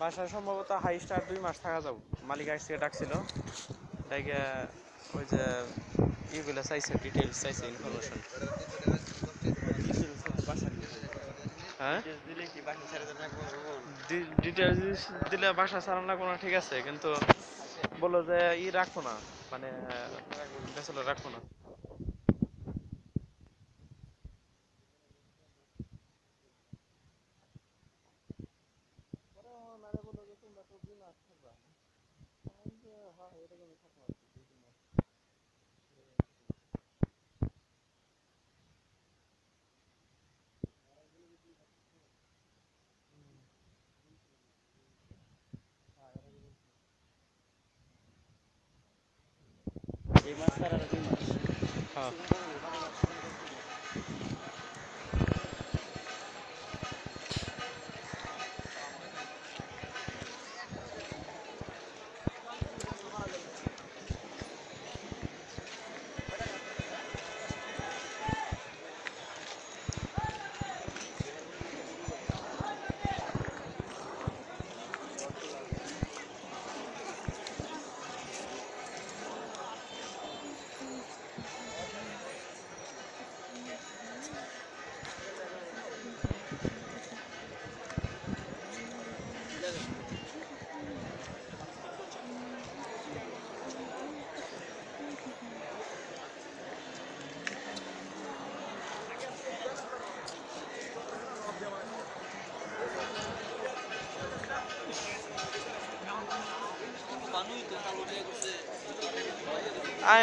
বাসায় সম্ভবত high star দুই মাস থাকা যাব। মালিক আজকে ডাকছিল। ডাইকে ওই যে ইগুলো চাইছে ডিটেলস চাইছে ইনফরমেশন হ্যাঁ? ডিটেলস দিলে বাসা ছাড়ান লাগবো না ঠিক আছে, কিন্তু বলল যে ই রাখব না। মানে বেসলে রাখব না। এই মাস ছাড়া আর দুই মাস হ্যাঁ আমি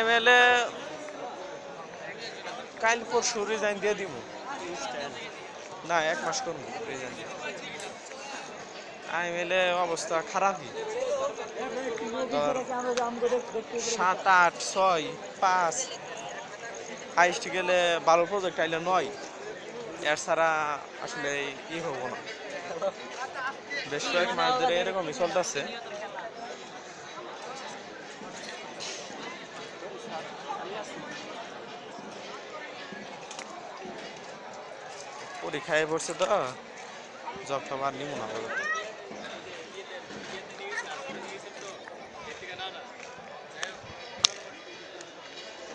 মেলে কাল পরশু রিজাইন দিয়ে দিব। না, এক মাস করব রিজাইন মেলে অবস্থা খারাপই। সাত, আট, ছয়, পাঁচ। হাইস্ট গেলে বারো প্রজেক্ট আইলে নয়। এর ছাড়া আসলে ই হব না। বেশ কয়েক মাস ধরে এরকমই চলতেছে। পরীক্ষায় পড়ছে তো, জব টব আর নিব না বলো।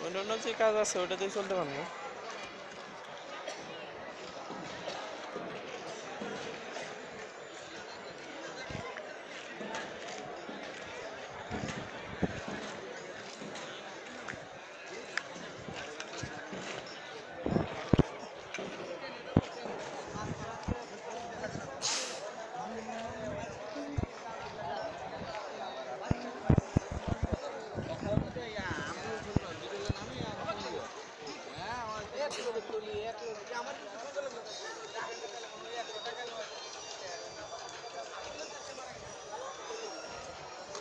অন্যান্য যে কাজ আছে, ওটাতেই চলতে পারব।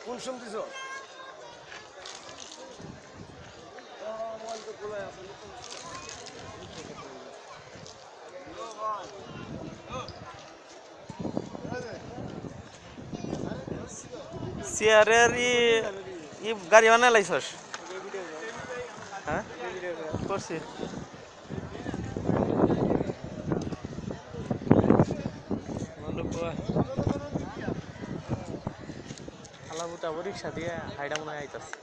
কোন দিছ চেয়ারের ই গাড়ি বানাই লাইছস হ্যাঁ? করছি। আল্লাহ বুটা রিক্সা দিয়ে হাইডা মনে হয় আইতাছে।